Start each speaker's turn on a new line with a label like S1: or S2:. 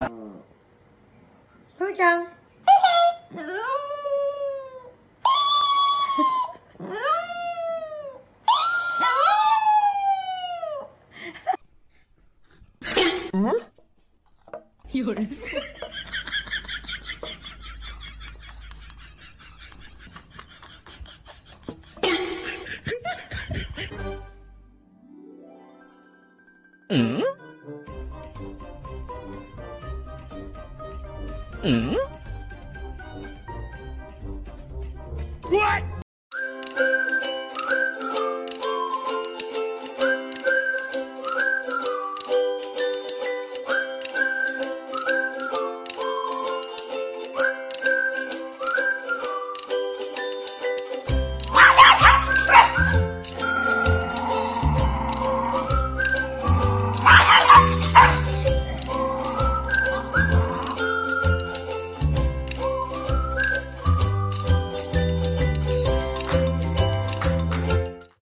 S1: 嗯，怎？
S2: 有人。嗯。Mm-hmm. What?